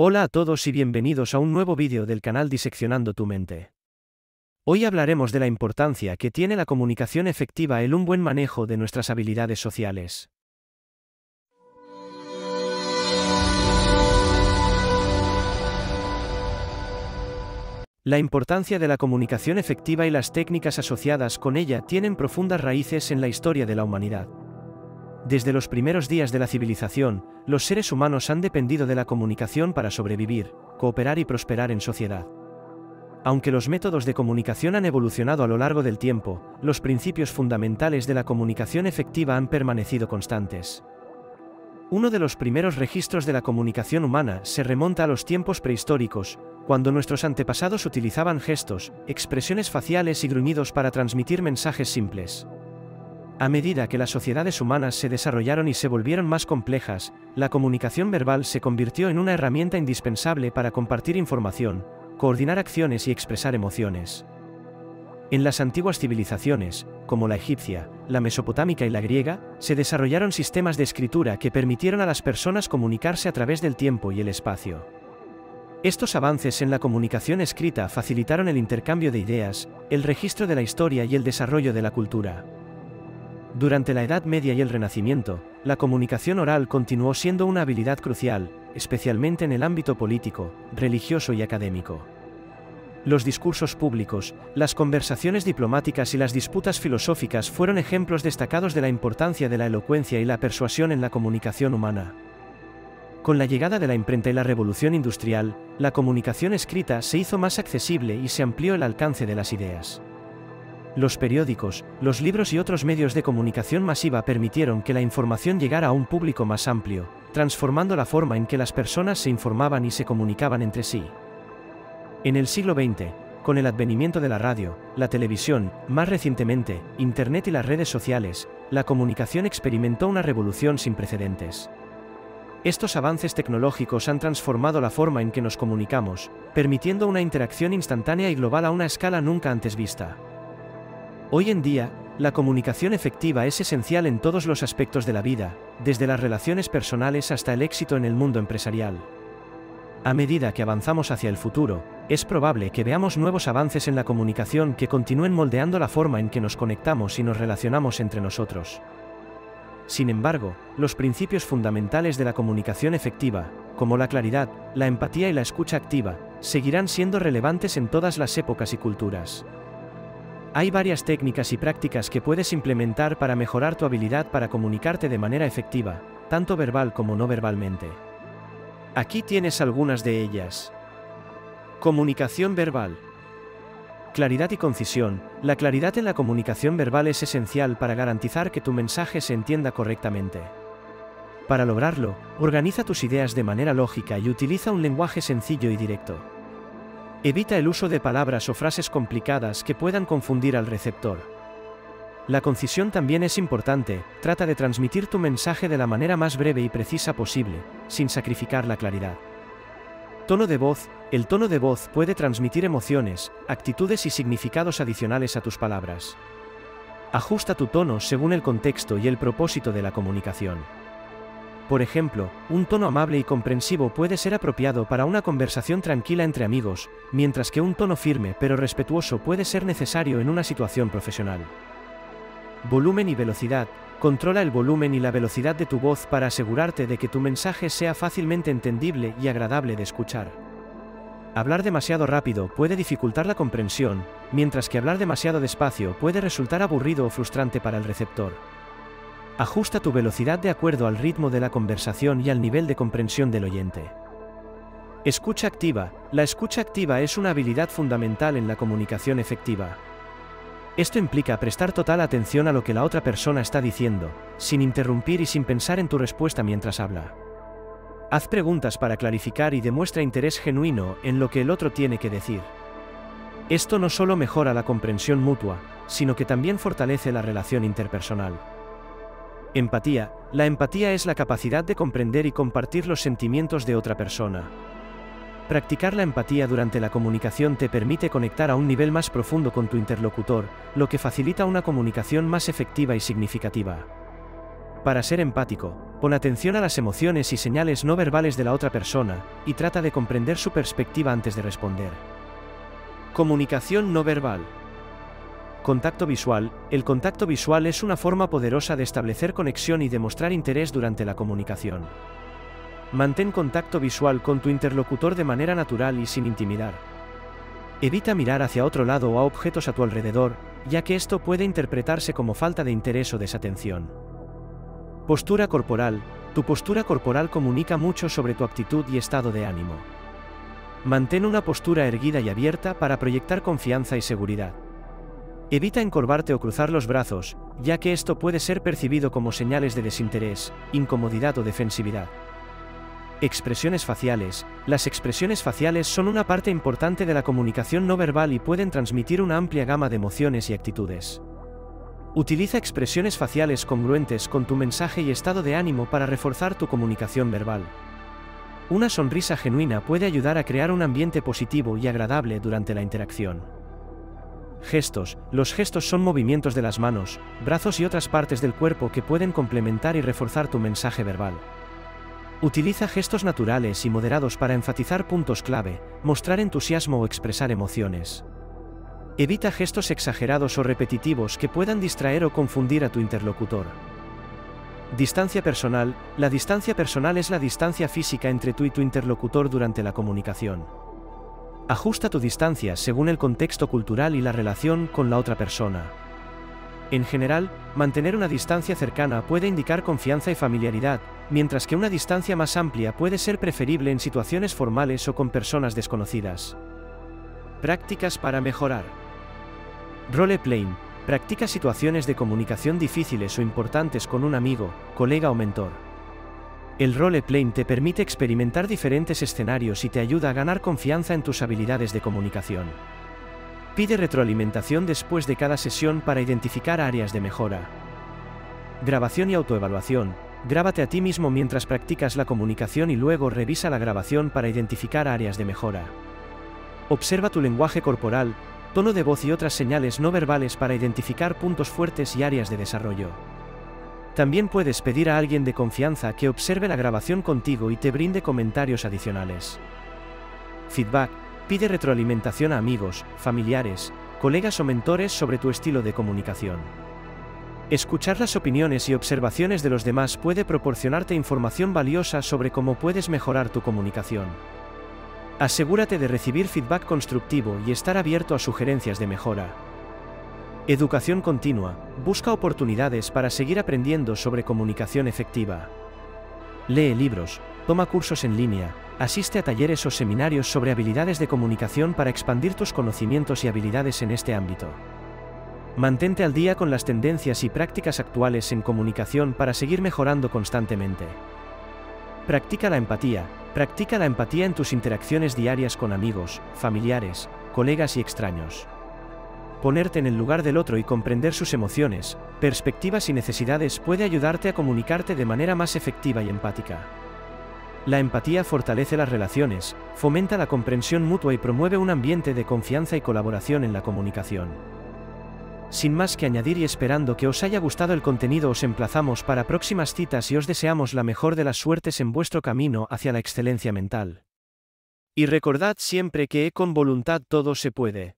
Hola a todos y bienvenidos a un nuevo vídeo del canal Diseccionando tu mente. Hoy hablaremos de la importancia que tiene la comunicación efectiva en un buen manejo de nuestras habilidades sociales. La importancia de la comunicación efectiva y las técnicas asociadas con ella tienen profundas raíces en la historia de la humanidad. Desde los primeros días de la civilización, los seres humanos han dependido de la comunicación para sobrevivir, cooperar y prosperar en sociedad. Aunque los métodos de comunicación han evolucionado a lo largo del tiempo, los principios fundamentales de la comunicación efectiva han permanecido constantes. Uno de los primeros registros de la comunicación humana se remonta a los tiempos prehistóricos, cuando nuestros antepasados utilizaban gestos, expresiones faciales y gruñidos para transmitir mensajes simples. A medida que las sociedades humanas se desarrollaron y se volvieron más complejas, la comunicación verbal se convirtió en una herramienta indispensable para compartir información, coordinar acciones y expresar emociones. En las antiguas civilizaciones, como la egipcia, la mesopotámica y la griega, se desarrollaron sistemas de escritura que permitieron a las personas comunicarse a través del tiempo y el espacio. Estos avances en la comunicación escrita facilitaron el intercambio de ideas, el registro de la historia y el desarrollo de la cultura. Durante la Edad Media y el Renacimiento, la comunicación oral continuó siendo una habilidad crucial, especialmente en el ámbito político, religioso y académico. Los discursos públicos, las conversaciones diplomáticas y las disputas filosóficas fueron ejemplos destacados de la importancia de la elocuencia y la persuasión en la comunicación humana. Con la llegada de la imprenta y la revolución industrial, la comunicación escrita se hizo más accesible y se amplió el alcance de las ideas. Los periódicos, los libros y otros medios de comunicación masiva permitieron que la información llegara a un público más amplio, transformando la forma en que las personas se informaban y se comunicaban entre sí. En el siglo XX, con el advenimiento de la radio, la televisión, más recientemente, Internet y las redes sociales, la comunicación experimentó una revolución sin precedentes. Estos avances tecnológicos han transformado la forma en que nos comunicamos, permitiendo una interacción instantánea y global a una escala nunca antes vista. Hoy en día, la comunicación efectiva es esencial en todos los aspectos de la vida, desde las relaciones personales hasta el éxito en el mundo empresarial. A medida que avanzamos hacia el futuro, es probable que veamos nuevos avances en la comunicación que continúen moldeando la forma en que nos conectamos y nos relacionamos entre nosotros. Sin embargo, los principios fundamentales de la comunicación efectiva, como la claridad, la empatía y la escucha activa, seguirán siendo relevantes en todas las épocas y culturas. Hay varias técnicas y prácticas que puedes implementar para mejorar tu habilidad para comunicarte de manera efectiva, tanto verbal como no verbalmente. Aquí tienes algunas de ellas. Comunicación verbal. Claridad y concisión. La claridad en la comunicación verbal es esencial para garantizar que tu mensaje se entienda correctamente. Para lograrlo, organiza tus ideas de manera lógica y utiliza un lenguaje sencillo y directo. Evita el uso de palabras o frases complicadas que puedan confundir al receptor. La concisión también es importante, trata de transmitir tu mensaje de la manera más breve y precisa posible, sin sacrificar la claridad. Tono de voz, el tono de voz puede transmitir emociones, actitudes y significados adicionales a tus palabras. Ajusta tu tono según el contexto y el propósito de la comunicación. Por ejemplo, un tono amable y comprensivo puede ser apropiado para una conversación tranquila entre amigos, mientras que un tono firme pero respetuoso puede ser necesario en una situación profesional. Volumen y velocidad. Controla el volumen y la velocidad de tu voz para asegurarte de que tu mensaje sea fácilmente entendible y agradable de escuchar. Hablar demasiado rápido puede dificultar la comprensión, mientras que hablar demasiado despacio puede resultar aburrido o frustrante para el receptor. Ajusta tu velocidad de acuerdo al ritmo de la conversación y al nivel de comprensión del oyente. Escucha activa. La escucha activa es una habilidad fundamental en la comunicación efectiva. Esto implica prestar total atención a lo que la otra persona está diciendo, sin interrumpir y sin pensar en tu respuesta mientras habla. Haz preguntas para clarificar y demuestra interés genuino en lo que el otro tiene que decir. Esto no solo mejora la comprensión mutua, sino que también fortalece la relación interpersonal. Empatía. La empatía es la capacidad de comprender y compartir los sentimientos de otra persona. Practicar la empatía durante la comunicación te permite conectar a un nivel más profundo con tu interlocutor, lo que facilita una comunicación más efectiva y significativa. Para ser empático, Pon atención a las emociones y señales no verbales de la otra persona, y trata de comprender su perspectiva antes de responder. Comunicación no verbal. Contacto visual. El contacto visual es una forma poderosa de establecer conexión y demostrar interés durante la comunicación. Mantén contacto visual con tu interlocutor de manera natural y sin intimidar. Evita mirar hacia otro lado o a objetos a tu alrededor, ya que esto puede interpretarse como falta de interés o desatención. Postura corporal. Tu postura corporal comunica mucho sobre tu actitud y estado de ánimo. Mantén una postura erguida y abierta para proyectar confianza y seguridad. Evita encorvarte o cruzar los brazos, ya que esto puede ser percibido como señales de desinterés, incomodidad o defensividad. Expresiones faciales. Las expresiones faciales son una parte importante de la comunicación no verbal y pueden transmitir una amplia gama de emociones y actitudes. Utiliza expresiones faciales congruentes con tu mensaje y estado de ánimo para reforzar tu comunicación verbal. Una sonrisa genuina puede ayudar a crear un ambiente positivo y agradable durante la interacción. Gestos. Los gestos son movimientos de las manos, brazos y otras partes del cuerpo que pueden complementar y reforzar tu mensaje verbal. Utiliza gestos naturales y moderados para enfatizar puntos clave, mostrar entusiasmo o expresar emociones. Evita gestos exagerados o repetitivos que puedan distraer o confundir a tu interlocutor. Distancia personal. La distancia personal es la distancia física entre tú y tu interlocutor durante la comunicación. Ajusta tu distancia según el contexto cultural y la relación con la otra persona. En general, mantener una distancia cercana puede indicar confianza y familiaridad, mientras que una distancia más amplia puede ser preferible en situaciones formales o con personas desconocidas. Prácticas para mejorar. Role-playing. Practica situaciones de comunicación difíciles o importantes con un amigo, colega o mentor. El role-playing te permite experimentar diferentes escenarios y te ayuda a ganar confianza en tus habilidades de comunicación. Pide retroalimentación después de cada sesión para identificar áreas de mejora. Grabación y autoevaluación. Grábate a ti mismo mientras practicas la comunicación y luego revisa la grabación para identificar áreas de mejora. Observa tu lenguaje corporal, tono de voz y otras señales no verbales para identificar puntos fuertes y áreas de desarrollo. También puedes pedir a alguien de confianza que observe la grabación contigo y te brinde comentarios adicionales. Feedback. Pide retroalimentación a amigos, familiares, colegas o mentores sobre tu estilo de comunicación. Escuchar las opiniones y observaciones de los demás puede proporcionarte información valiosa sobre cómo puedes mejorar tu comunicación. Asegúrate de recibir feedback constructivo y estar abierto a sugerencias de mejora. Educación continua. Busca oportunidades para seguir aprendiendo sobre comunicación efectiva. Lee libros, toma cursos en línea, asiste a talleres o seminarios sobre habilidades de comunicación para expandir tus conocimientos y habilidades en este ámbito. Mantente al día con las tendencias y prácticas actuales en comunicación para seguir mejorando constantemente. Practica la empatía. Practica la empatía en tus interacciones diarias con amigos, familiares, colegas y extraños. Ponerte en el lugar del otro y comprender sus emociones, perspectivas y necesidades puede ayudarte a comunicarte de manera más efectiva y empática. La empatía fortalece las relaciones, fomenta la comprensión mutua y promueve un ambiente de confianza y colaboración en la comunicación. Sin más que añadir y esperando que os haya gustado el contenido os emplazamos para próximas citas y os deseamos la mejor de las suertes en vuestro camino hacia la excelencia mental. Y recordad siempre que con voluntad todo se puede.